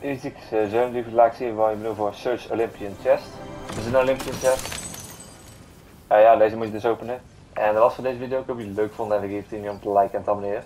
Eerst ik eh, zo die laat ik zien wat je bedoelt voor Search Olympian Chest. Dit is een Olympian Chest. Uh, ja, deze moet je dus openen. En dat was voor deze video. Ik hoop dat je het leuk vond. en vergeet niet om te liken en te abonneren.